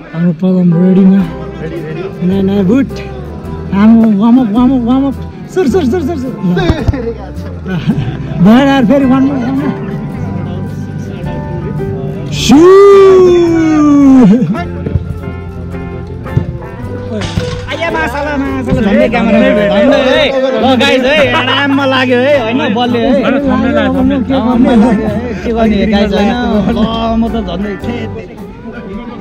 हाम्रो प्रोग्राम रेडीमा नयाँ नयाँ बुट हाम्रो वार्मअप वार्मअप वार्मअप सुर सुर सुर सुर सुर भएर फेरि वान आराममा लाग्यो है होइन बलले है म त झन्डै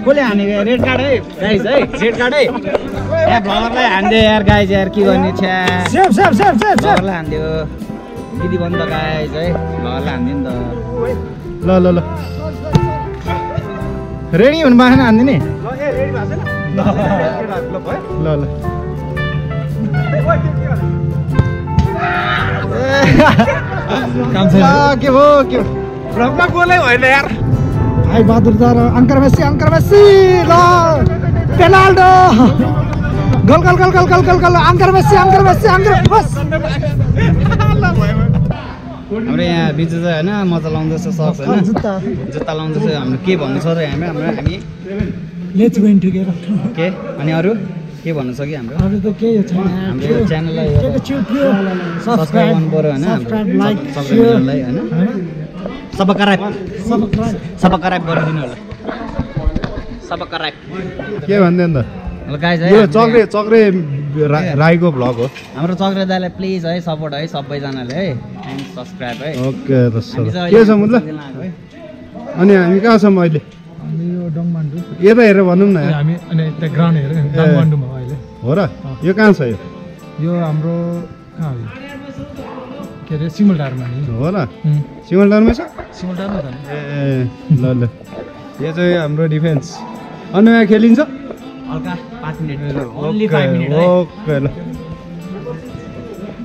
कसले हानेको रेड कार्ड है। गाइज है रेड कार्ड है। यहाँ भ्लगरलाई हानिदियो यार गाइज यार के गर्ने छ्या? भ्लगरलाई हानिदियो दिदी बन्द गाइज है। भ्लगरलाई हानिदियो नि त। ल ल ल। रेडी हुनु भएन हानिदिने ल ल। काम छैन। आ, के भयो के भ्लगमा गोलै होइन यार। भाइ बहादुर दार अङ्कर मेस्सी अङ्कर मेस्सी ल Penaldo. Goal goal goal goal goal goal गल अङ्कर मेस्सी अङ्कर मेस्सी अङ्कर हाम्रो यहाँ बिजु चाहिँ होइन मजा लाउँदैछ सक्स होइन। जुत्ता। जुत्ता लाउँदैछ हाम्रो के भन्नु छ र हामी हाम्रो हामी? लेट्स गोइङ टुगेदर के? अनि अरू? के भन्नु छ कि हाम्रो? अरू त केही छैन। हाम्रो च्यानललाई सब्सक्राइब गर्नु पऱ्यो होइन सब्सक्राइब लाइक सबैजनालाई होइन सबकराइब सब्सक्राइब सबकराइब गरिदिनु होला सबकराइब के भन्दै अन्त यो चक्रे चक्रे राईको भ्लग हो। हाम्रो चक्रे दाईलाई प्लिज है सपोर्ट है सबैजनाले है एन्ड सब्सक्राइब है। ओके के छ मतलब। अनि हामी कहाँ छौँ अहिले? यता हेरेर भनौँ न। यार। हामी अनि त्यहाँ ग्राउन्ड हो अहिले। हो र? यो कहाँ छ यो? यो हाम्रो कहाँ? के अरे सिमलडारमा नि। हो र सिमलटारमै छ? सिमलडारमा त ए ल ल। यो चाहिँ हाम्रो डिफेन्स। अनि यहाँ खेलिन्छ? हल्का पाँच मिनट। ओन्ली फाइभ मिनट है। ओके ल।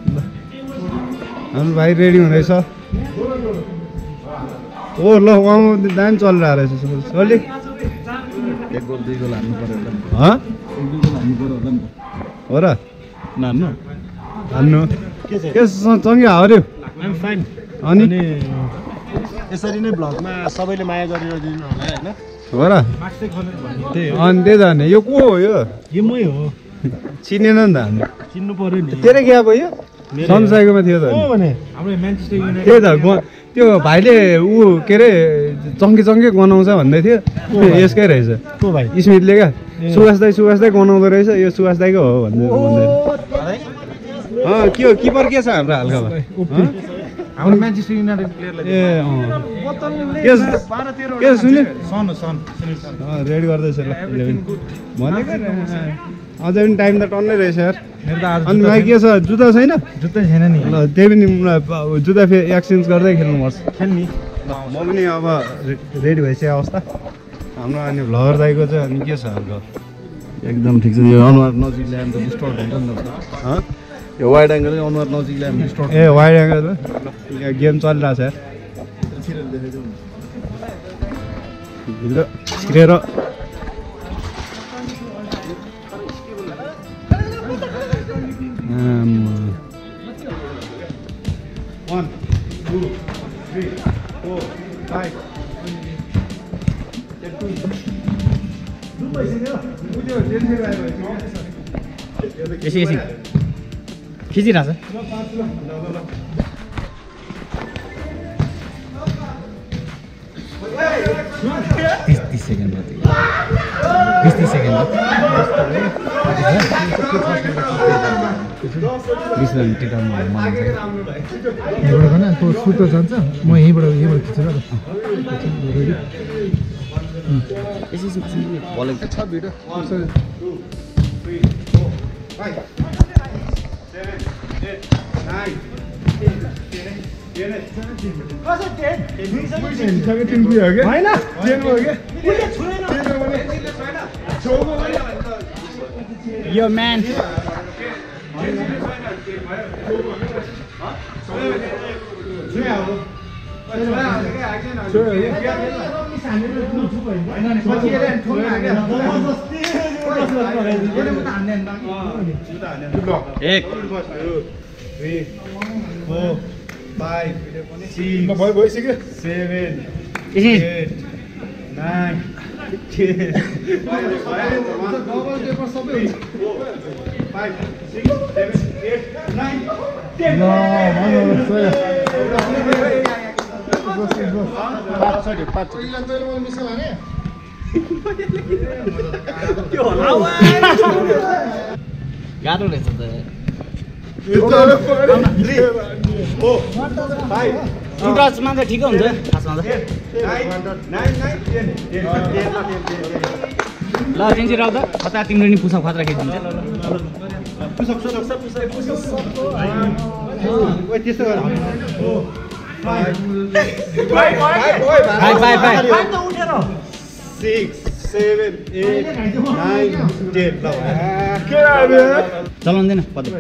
ल। हाम्रो भाइ रेडी हुँदैछ। ओ ल उहाँ दामी चलिरहेको रहेछ सोली हँ? हो र? हान्नु। हार्यो। अनि? यसरी नै भ्लगमा सबैले माया गरेर दिनु होला होइन? हो र? अनि त्यही त भने यो को हो यो? यो मै हो। चिनेन नि त हामी चिन्नु पर्यो नि। तेरो क्या भयो यो? सनसाईकोमा थियो त को अनि। भने। हाम्रो म्यान्चेस्टर युनाइटेड त्यही त त्यो भाइले ऊ के अरे चङ्के चङ्के गनाउँछ भन्दै थियो। यसकै रहेछ। को भाइ? स्मिथले क्या। सुवास दाई सुवास दाई गनाउँदो रहेछ यो सुवास दाईको हो भन्दै भन्दै के हो किपर के छ हाम्रो हालकामा हँ? हाम्रो म्यान्चेस्टर युनाइटेड प्लेयरलाई ए के सुनिल रेडी गर्दैछ ल भनेको अझै पनि टाइम त टन्नै रहेछ यार मेरो त आज अनि भाइ के छ जुत्ता छैन जुत्तै छैन नि ल त्यही पनि जुत्ता फेरि एक्सचेन्ज गर्दै खेल्नुपर्छ खेल्ने म पनि अब रेडी भइसक्यो अवस्था हाम्रो अनि भ्लगर दाईको चाहिँ अनि के छ हाम्रो एकदम ठिक छ यो अनुहार नजिक ल्यायो भने त डिस्टर्ब हुन्छ नि त हँ? यो वाइड एङ्गल अनुहार नजिक ए वाइड एङ्गल यहाँ गेम चलिरहेछ यार भित्र छिरेर। One two three four five एकछिन एकछिन खिचिरहेछ तिस तिस सेकेन्ड बिस तिस सेकेन्ड टिकटमा यहीँबाट भन जान्छ। म यहीँबाट यहीँबाट खिचेर छ यो म्यान एक थ्री भइसक्यो सेभेन एट नाइन गाह्रो रहेछ त सुरजमा चाहिँ ठिकै हुन्छ खासमा त ल जेन्सी राउ त खतरा तिम्रो नि पुसअप खतरा खेलिदिन्छ six, seven, eight, nine, ten. Low. Chalon dena. Padu.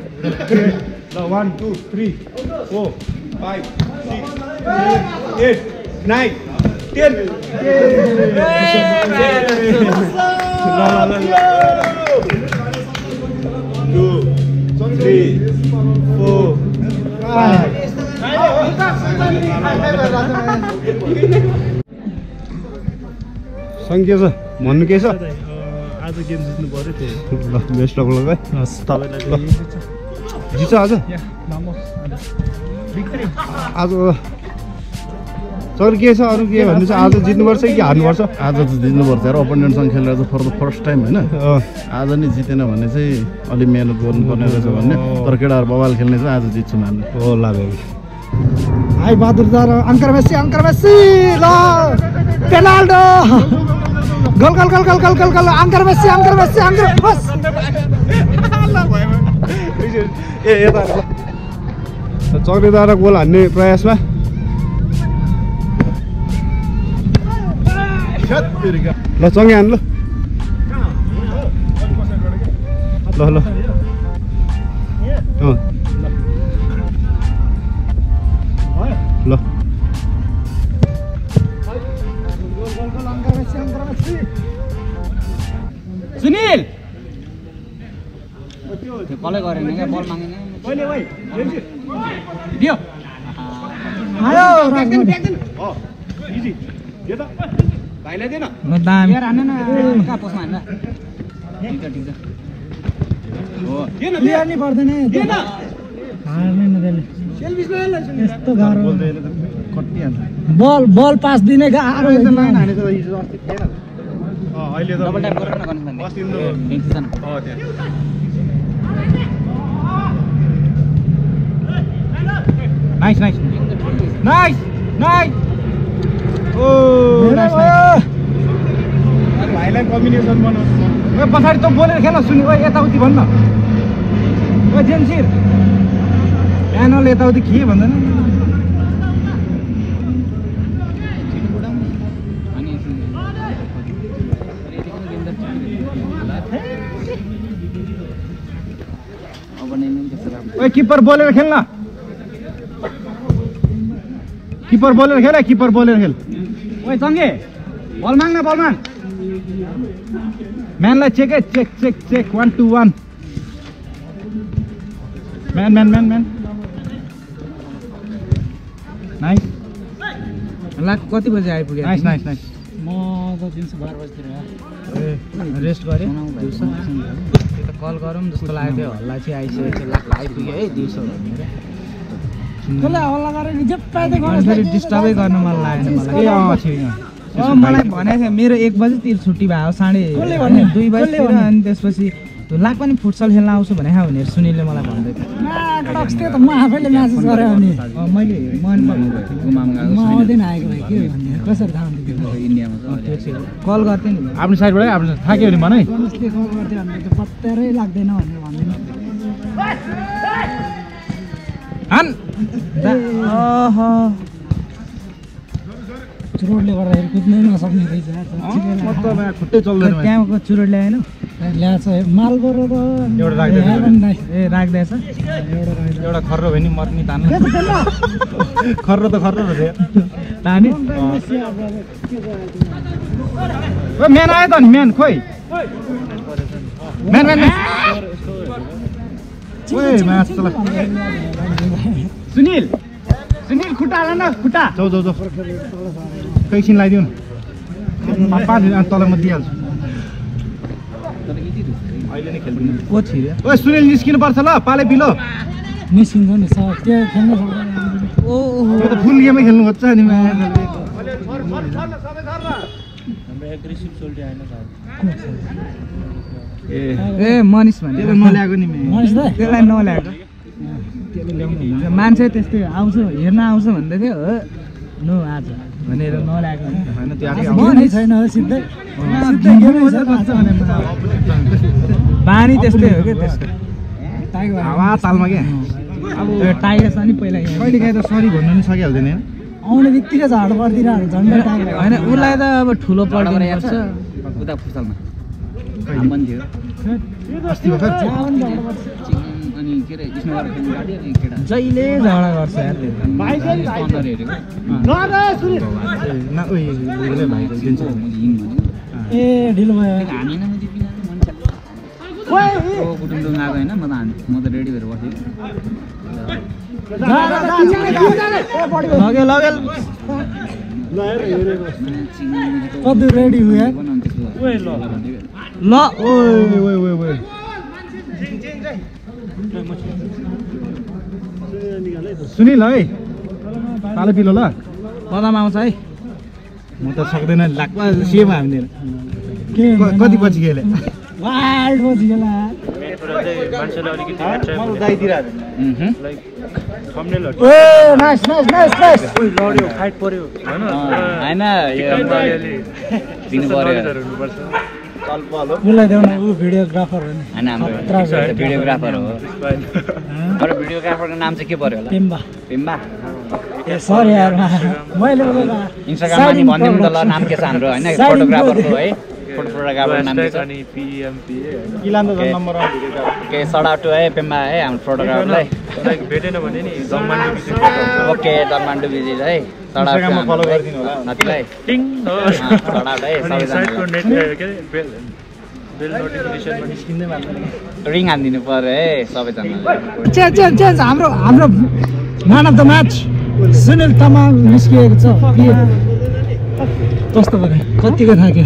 Low. One, two, three, four, five, six, seven, eight, nine, ten. Two, three, four, five. सङ्ख्या छ? भन्नु के छ? आज गेम जित्नु पऱ्यो त्यही ल बेस्ट अफ लक है। हस् तपाईँलाई जित्छ आज? आज सर के छ? अरू के? भन्नु छ? आज जित्नुपर्छ कि हार्नुपर्छ? आज त जित्नुपर्छ यार। ओपोनेन्टसँग खेलेर चाहिँ फर द फर्स्ट टाइम होइन? आज नै जितेन भने चाहिँ अलिक मिहिनेत गर्नुपर्ने रहेछ भन्ने। तर केटाहरू बवाल खेल्ने चाहिँ आज जित्छु हामी हो ला बेबी हाई बहादुर दार अङ्कर मेस्सी अङ्कर मेस्सी ल पेनाल्डो गोल हान्ने प्रयासमा ल हान ल ल ल। सुनिल! त्यो कलै गरेन क्या? बल मागेन दियो। आयो राजमणि। भाइलाई दिएन। कहाँ पोस्टमा ठिक छ ठिक छ। हो पर्दैन। हार्ने यस्तो गाह्रो बल बल पास दिने गाह्रो नाइस नाइस नाइस नाइस ओ। भाइलाई कम्बिनेसन बनाउँछ ओ पछाडि त बोलेर खेल सुनि ओ यताउति भन्न। ओ जेन्सिर प्यानल यताउति के भन्दैन ओ किपर बोलेर खेल्न किपर बोलेर खेल किपर बोलेर खेल। ओइ चङ्गे बल माग्न बल माग। म्यानलाई चेक है check check check one two one man man man man nice lakh कति बजी आइपुग्यो नाइस नाइस नाइस म त दिउँसो बाह्र बजीतिर रेस्ट गऱ्यो? दिउँसो? त्यो त कल गरौँ जस्तो लागेको थियो हल्ला चाहिँ आइसकेको थियो लाख आइपुग्यो है दिउँसो भनेर। डिस्टर्बै गर्न मन लागेन मलाई। ए भनेको थियो मेरो एक बजीतिर छुट्टी भयो साढे दुई बजीतिर? अनि त्यसपछि त्यो लाख पनि फुटसल खेल्न आउँछु भने भनेर सुनिलले मलाई भन्दै थियो। त म आफैले म्यासेज गरेँ अनि मैले मन म आउँदैन आएको भए के भन्ने। कसरी थाहा हुन्थ्यो त्यो? त्यो चाहिँ कल गर्थेँ नि। आफ्नो साइडबाटै आफ्नो थाक्यो भने भन है? कल गर्थ्यो भने त पत्यारै लाग्दैन भनेर भन्दैन हान। रोडले गर्दाखेरि कुद्नै नसक्ने रहेछ। त्यहाँको चुरोट ल्याएन मालबोरो एउटा राख्दैन। ए राख्दैछ। खर्रो भयो नि मर्ने तान्नु? खर्रो त खर्रो रहेछ। ताने? ओ म्यान आयो त नि म्यान खोइ। ओए सुनिल सुनिल खुट्टा हाल न खुट्टा। जाउ जाउ जाउ एकैछिन लगाइदिउ न पाँच तल म दिइहाल्छु। को छिर्यो। ओ सुनिल निस्किनु पर्छ ल पाले पिलो। निस्किन्छ नि सर त्यो खेल्न त फुल गेमै खेल्नु खोज्छ नि ए। ए मनिष भने त्यसलाई नल्याएको नि त्यसलाई नल्याएको। मान्छे त्यस्तै आउँछ हेर्न आउँछ भन्दै थियो। हो। नो आज। भनेर नल्याएको होइन त्यो छैन हो सिधै छ बानी त्यस्तै हो क्या त्यस्तो। टाइगर हावा तालमा क्या? अब टाइगर छ नि पहिला कहिले काहीँ त सरी भन्नु नि सकिहाल्दैन होइन आउने बित्तिकै झाड परिदिरहेको टाइगर। होइन उसलाई त अब ठुलो पढिदिनु पर्छ। उता फुटलमा काम पनि थियो अनि के अरे स्नोगर खेल्नु गएको थियो अनि केटा। जहिले झगडा गर्छ हेरेको ए ढिलो भयो। हानेन ओ कुटुम्डुङ आएको होइन म त हान् म त रेडी भएर कति रेडी हुए? ल। ओइ सुनिल है। पालो पिलो ल। कदम आउँछ है। म त सक्दैन लाग्छ सिएम हामीले के? क- कति पछि गेला? ए नाइस नाइस नाइस नाइस होइन न ऊ भिडियोग्राफर हो नि। होइन हाम्रो भिडियोग्राफर हो। अरू भिडियोग्राफरको नाम चाहिँ के पऱ्यो होला? पेम्बा। पिम्बा? ए सरी यार मैले इन्स्टाग्राममा नि भनिदिउँ त ल नाम के छ हाम्रो होइन? फोटोग्राफरको है। ओके आउट है पेम्बा है हाम्रो फोटोग्राफरलाई भेटेन भने नि ओके है आउट रिङ हानिदिनु पऱ्यो है चेन्ज हाम्रो हाम्रो man of the match Sunil Tamang निस्किएको छ। कस्तो भयो कतिको थाक्यो?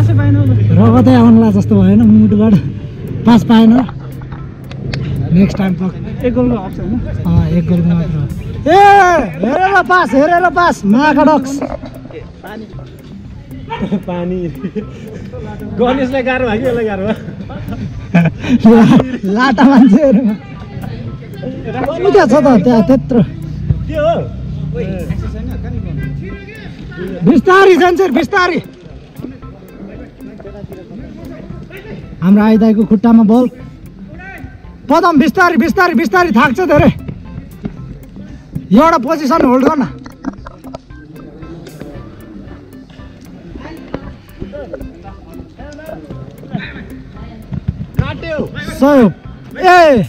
रगतै आउनुला जस्तो भएन मुटुबाट पास पाएन। नेक्स्ट टाइम एक गोलको एक गोलको मात्र हो। ए हेरेर पास हेरेर पास माकडक्स पानी। गणेशलाई गाह्रो भयो कि यसलाई गाह्रो लाटा मान्छेहरू के छ त त्यहाँ त्यत्रो। के हो। बिस्तारी जान्छ बिस्तारी। हाम्रो आइदाईको खुट्टामा बल। पदम बिस्तारी बिस्तारी बिस्तारी थाक्छ धेरै। एउटा पोजिसन होल्ड गर्न। सहयोग। ए।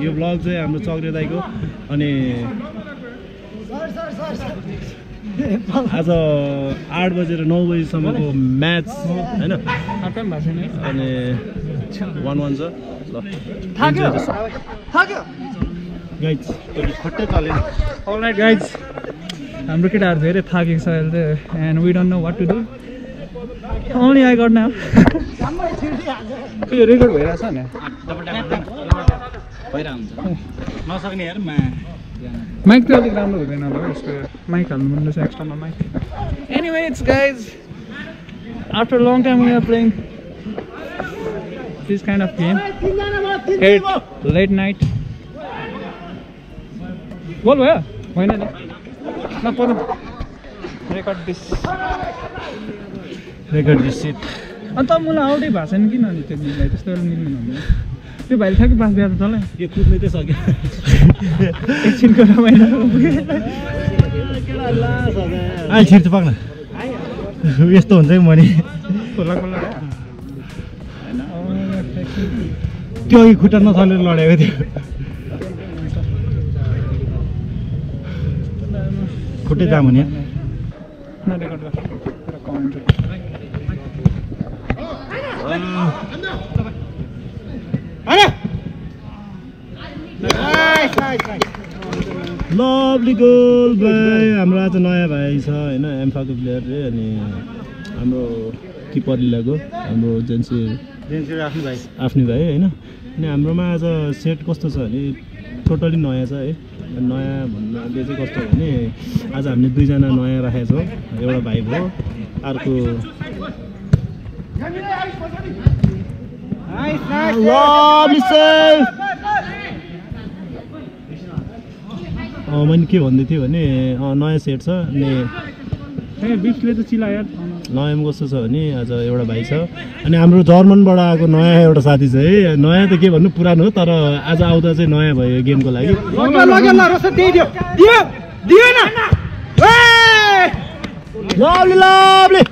यो ब्लग चाहिँ हाम्रो चक्रे दाईको अनि आज आठ बजेर नौ बजीसम्मको म्याच होइन? अनि वान वान छ। ल खट्टै चलेन। अलराइट हाम्रो केटाहरू धेरै थाकेको छ अहिले चाहिँ and we don't know what to do only I got now record भइरहेछ नि। माइक त अलिक राम्रो हुँदैन होला हौ यसको माइक हाल्नु मन रहेछ एक्स्ट्रामा mike anyway it's guys after long time we are playing this kind of game at late night goal भयो? होइन नि। पद रेकर्ड दिस रेकर्ड रिसिट अन्त मलाई आउटै भएको छैन किन अनि त्यो मिललाई त्यस्तो बेला मिल्नु भन्दैन त्यो भाइले ठ्याक्कै पास दिएर त तँलाई यो कुद्नै त सक्यो एकछिनको रमाइलो अहिले छिर्छ पाक्न यस्तो हुन्छ कि खोला खोला त्यो अघि खुट्टा नचलेर लडेको थियो खुट्टै जाम हुने रेकर्ड लभली गोल भाइ हाम्रो आज नयाँ भाइ छ होइन एम्फाको प्लेयर रे अनि हाम्रो किपर लिलाको हाम्रो जेन्सी आफ्नो भाइ आफ्नै भाइ होइन अनि हाम्रोमा आज सेट कस्तो छ भने टोटली नयाँ छ है नयाँ भन्नाले चाहिँ कस्तो भने आज हामीले दुईजना नयाँ राखेको छौँ एउटा भाइ भयो अर्को Lovely save! अँ, मैले के भन्दै थिएँ भने नयाँ सेट छ अनि बिचले त चिलायो। नयाँमा कस्तो छ भने आज एउटा भाइ छ। अनि हाम्रो जर्मनबाट आएको नयाँ एउटा साथी छ है। नयाँ त के भन्नु पुरानो हो तर आज आउँदा चाहिँ नयाँ भयो गेमको लागि। Lovely lovely.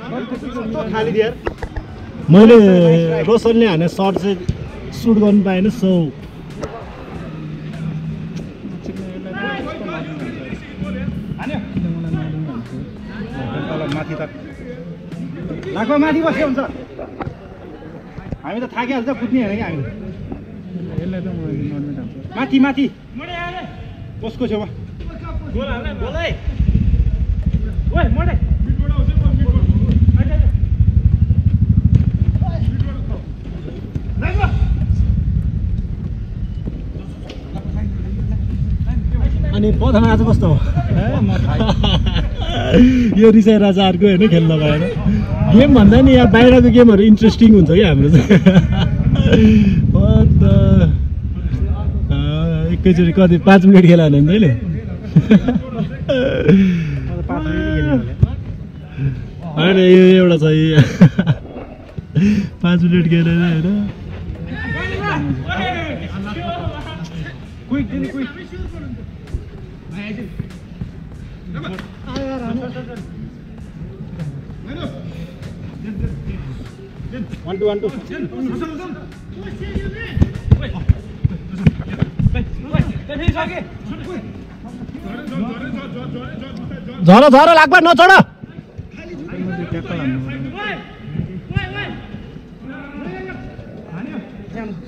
मैले रोशनले हाने सर्ट चाहिँ सुट गर्नु पाएन सो माथि त लाखमा माथि बस्यो हुन्छ। हामी त थाकिहाल्छ कुद्ने होइन कि हामी? यसलाई त माथि माथि। कसको छेउमा? अनि प्रथम आज कस्तो यो रिसाइ राजा अर्को होइन खेल्न पाएर गेम भन्दा नि यहाँ बाहिरको गेमहरू इन्ट्रेस्टिङ हुन्छ क्या हाम्रो चाहिँ। अन्त एकैचोटि कति पाँच मिनट खेला भने तैँले? होइन यो एउटा छ पाँच मिनट खेलेर होइन। वान टू वान टू झर झर लाग्बा नचढ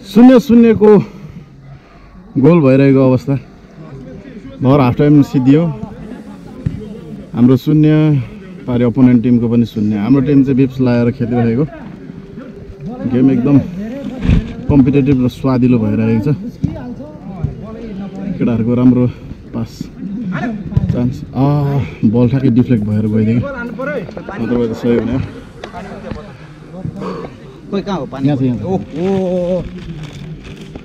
शून्य शून्यको गोल भइरहेको अवस्था भर हाफ टाइम सिद्धियो हाम्रो शून्य पारि अपोनेन्ट टिमको पनि शून्य हाम्रो टिम चाहिँ बिप्स लगाएर खेलिरहेको गेम एकदम कम्पिटेटिभ र स्वादिलो भइरहेको छ। केटाहरूको राम्रो पास चान्स। बल ठ्याक्कै डिफ्लेक्ट भएर गइदियो। कि त सही हुने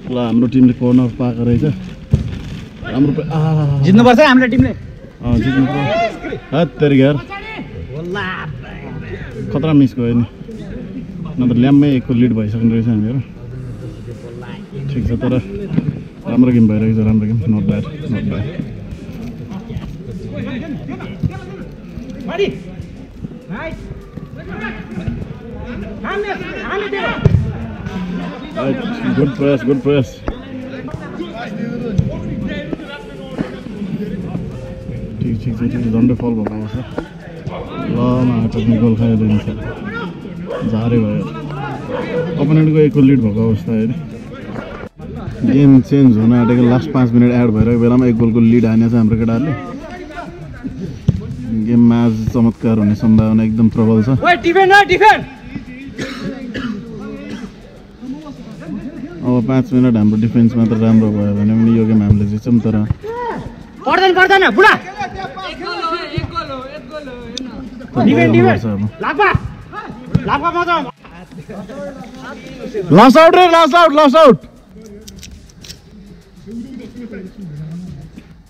ल हाम्रो टिमले कर्नर पाएको रहेछ। राम्रो जित्नुपर्छ हाम्रो टिमले। जित्नु खतरा मिस गयो नि। नत्र ल्याम्मै एकको लिड भइसक्ने रहेछ हामीहरू। ठिक छ तर राम्रो गेम भइरहेको छ राम्रो game. Not bad not bad good प्रयास गुड प्रयास ठिक ठिक छ ठिक छ। झन्डै फल भएको अवस्था ल गोल खाएर दिन्छ झारे भयो। अपोनेन्टको एकको लिड भएको अवस्था हेरे। गेम चेन्ज हुन आँटेको लास्ट पाँच मिनट एड भइरहेको बेलामा एक गोलको लिड हानेछ हाम्रो केटाहरूले। गेममा आज चमत्कार हुने सम्भावना एकदम प्रबल छ। अब पाँच मिनट हाम्रो डिफेन्स मात्र राम्रो भयो भने पनि यो गेम हामीले जित्छौँ तर पर्दैन पर्दैन बुढा! लास्ट आउट रे लास्ट आउट लास्ट आउट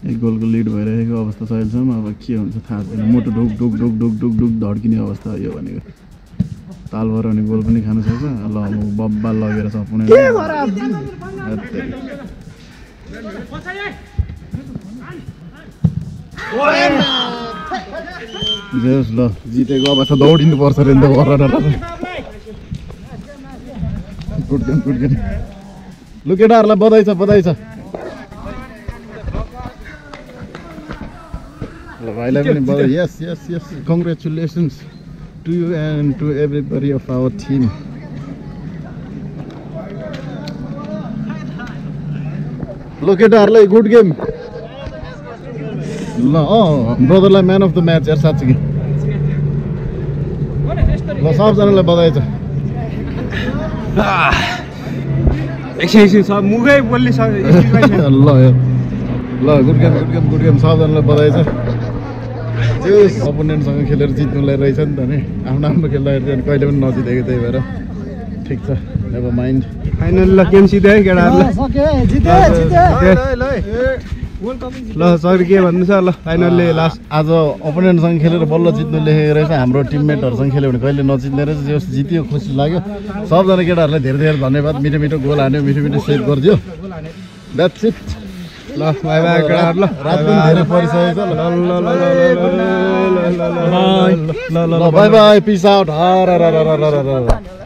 एक गोलको लिड भइरहेको अवस्था छ अहिलेसम्म अब के हुन्छ थाहा छैन। मोटो ढुक ढुक ढुक ढुक ढुक ढुक धड्किने अवस्था यो भनेको। ताल भएर भने गोल पनि खान सक्छ। ल बब्बा लगेर सपुने जेस ल जितेको अवस्था दौडिनु पर्छ रे नि त गुड गेम लु केटाहरूलाई बधाई छ बधाई छ। भाइलाई पनि बधाई। Yes yes yes congratulations to you and to everybody of our team ल केटाहरूलाई गुड गेम ल अँ ब्रदरलाई म्यान अफ द म्याच यार साँच्ची कि। ल सबजनालाई बधाई छ। एकछिन एकछिन सब मुखै बोल्ने सब ल ल good game good game good game सबजनालाई बधाई छ। त्यो अपोनेन्टसँग खेलेर जित्नुलाई रहेछ नि त नि। आफ्नो आफ्नो खेल्दाखेरि चाहिँ कहिले पनि नजितेको त्यही भएर। ठिक छ नेभर माइन्ड फाइनल ल गेम सिधै है केटाहरूलाई। सक्यो जित्यो जित्यो ल सर के भन्नु सर ल फाइनलले लास्ट आज ओपोनेन्टसँग खेलेर बल्ल जित्नु लेखेको रहेछ हाम्रो टिममेटहरूसँग खेल्यो भने कहिले नजित्ने रहेछ जस जित्यो खुसी लाग्यो सबजना केटाहरूलाई धेरै धेरै धन्यवाद मिठो मिठो गोल हान्यो मिठो मिठो सेभ गरिदियो द्याट्स इट ल बाई बाई केटाहरू ल रात धेरै परिसकेको ल आउट